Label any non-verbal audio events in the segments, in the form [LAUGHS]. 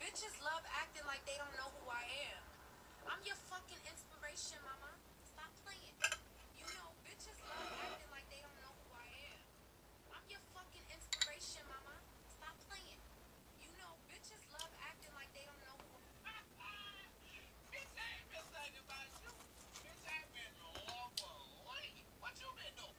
bitches love acting like they don't know who I am. I'm your fucking inspiration, mama. Stop playing. You know, bitches love acting like they don't know who I am. I'm your fucking inspiration, mama. Stop playing. You know, bitches love acting like they don't know who Bitch, I ain't been thinking about you. Bitch, I ain't been overweight. What you been doing?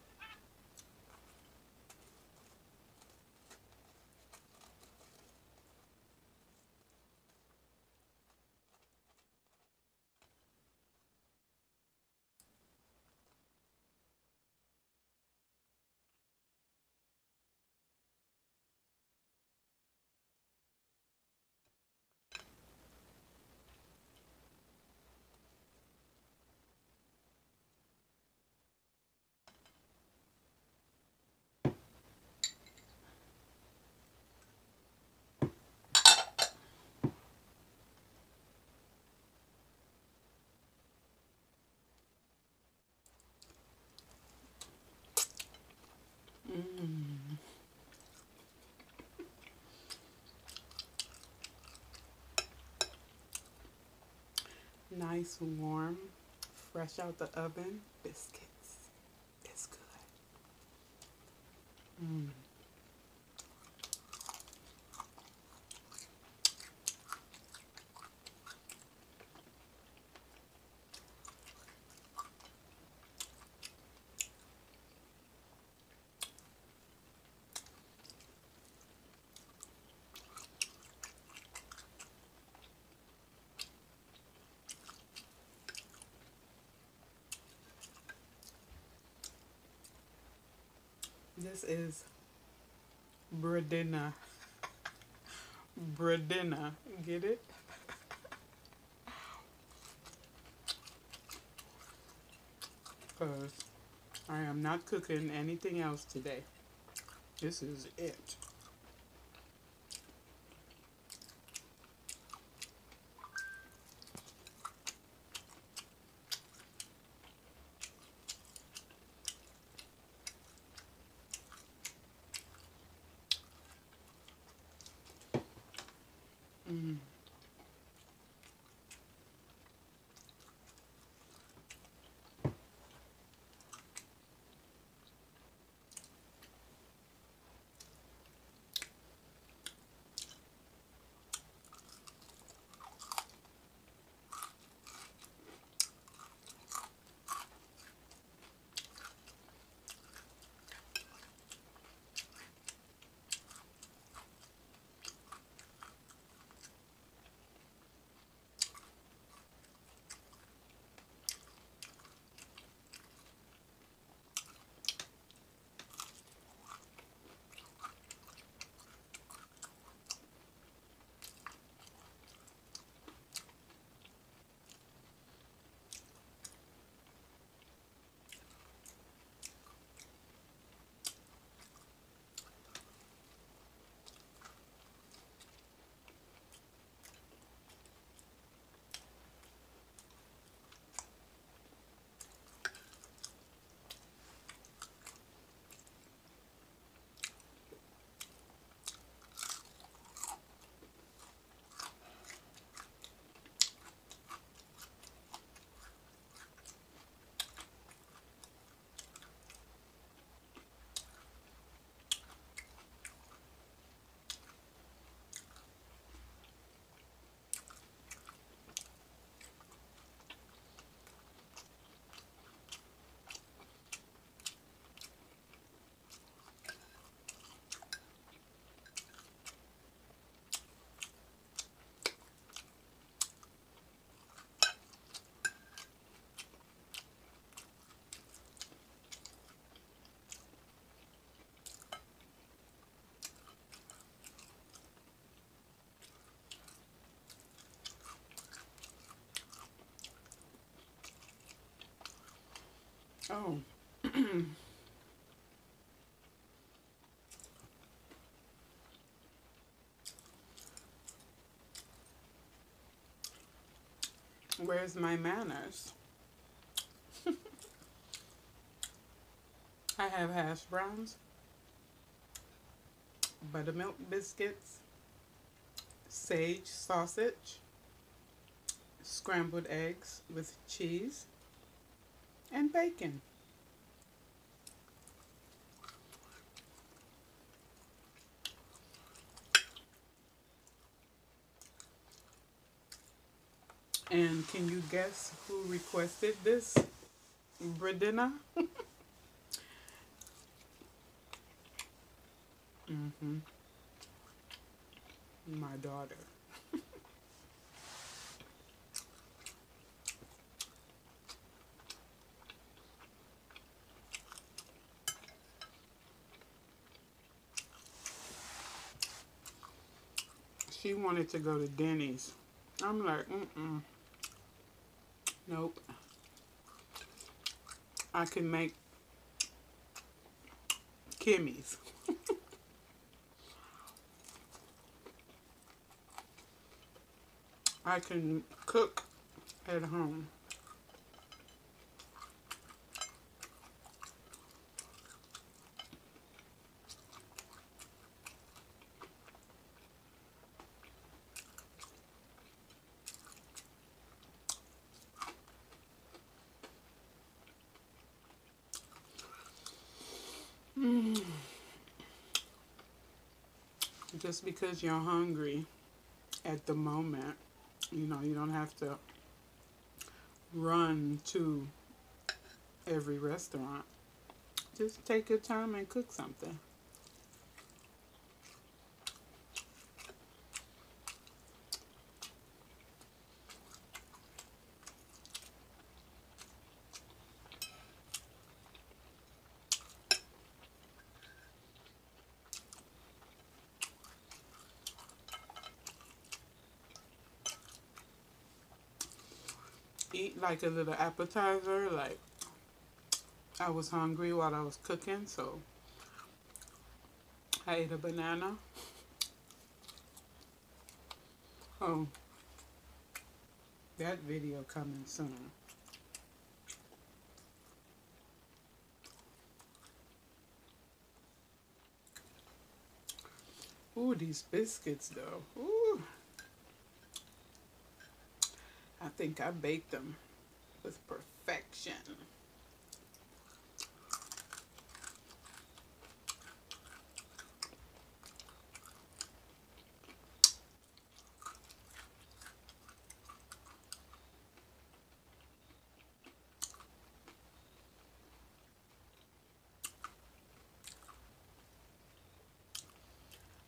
Nice, warm, fresh out the oven biscuits. It's good. Mm. This is Bredina. Bredina. Get it? Because I am not cooking anything else today. This is it. Oh. [CLEARS THROAT] Where's my manners? [LAUGHS] I have hash browns, buttermilk biscuits, sage sausage, scrambled eggs with cheese, and bacon. And can you guess who requested this? Bradina? [LAUGHS] mm-hmm. My daughter. She wanted to go to Denny's. I'm like, mm-mm. Nope. I can make Kimmy's. [LAUGHS] I can cook at home. Just because you're hungry at the moment, you know, you don't have to run to every restaurant. Just take your time and cook something. eat like a little appetizer. Like I was hungry while I was cooking, so I ate a banana. Oh, that video coming soon. Ooh, these biscuits though. Ooh. I think I baked them with perfection.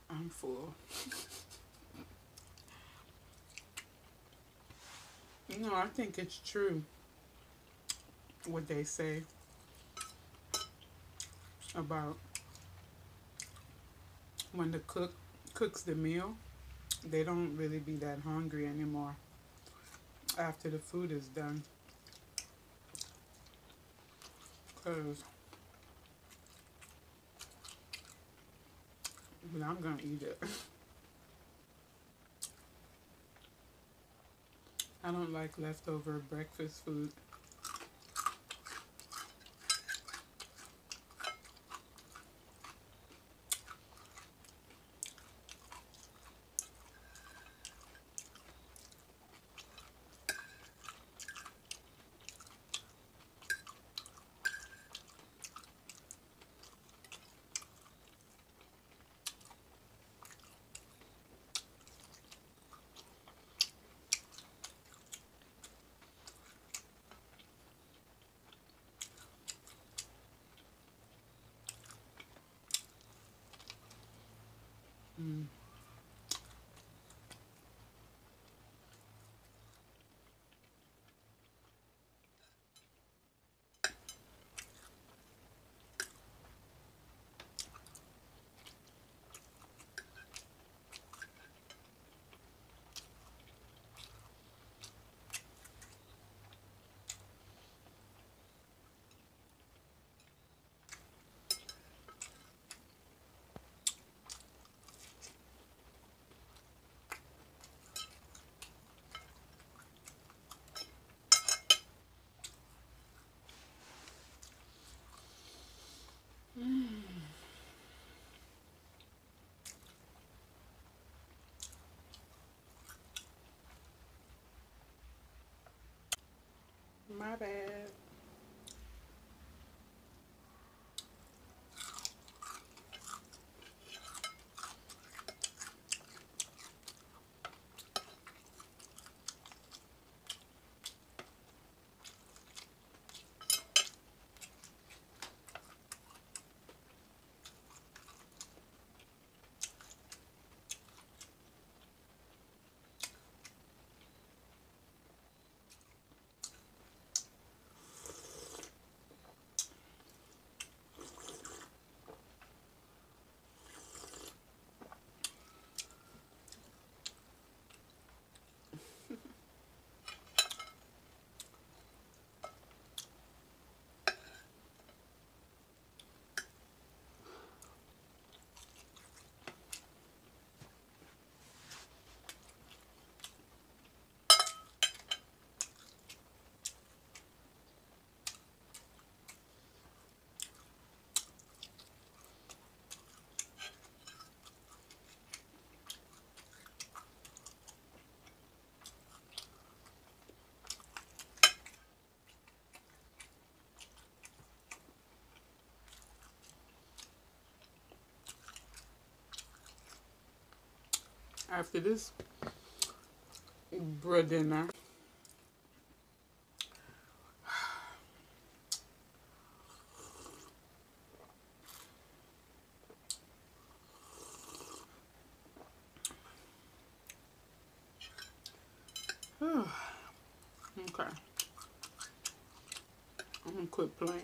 I'm full. [LAUGHS] No, I think it's true what they say about when the cook cooks the meal, they don't really be that hungry anymore after the food is done. Cause I'm gonna eat it. [LAUGHS] I don't like leftover breakfast food. My bad. After this bread dinner, [SIGHS] okay. I'm gonna quit playing.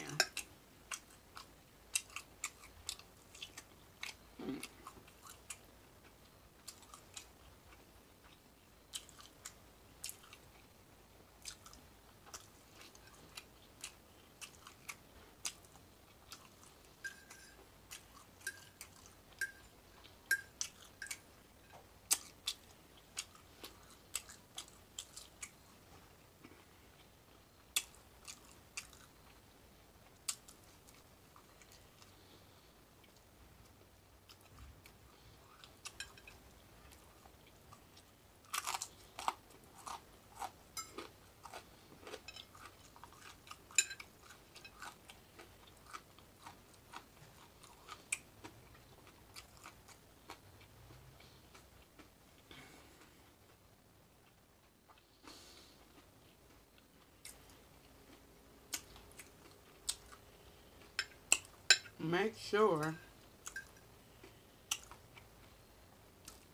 Make sure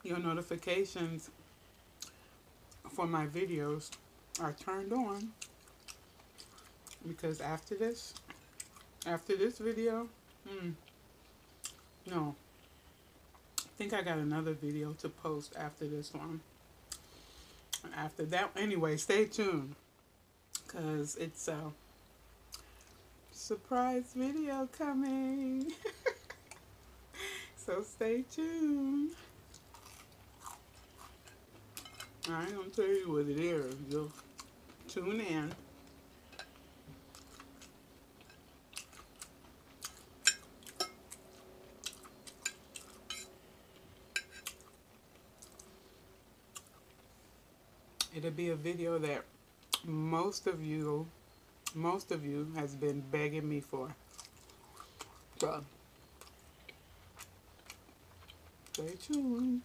your notifications for my videos are turned on. Because after this after this video hmm, no. I think I got another video to post after this one. After that anyway stay tuned. Because it's uh surprise video coming. [LAUGHS] so stay tuned. I ain't gonna tell you what it is. You'll tune in. It'll be a video that most of you most of you has been begging me for. So, stay tuned.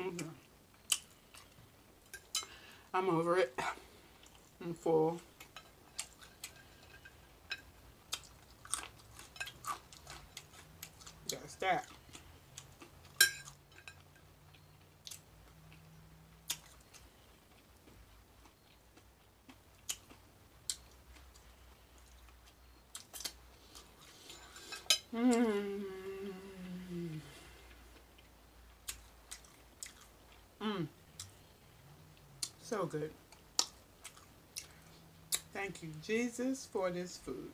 Okay. I'm over it. I'm full. That's that. Mmm. Mmm. So good. Thank you, Jesus, for this food.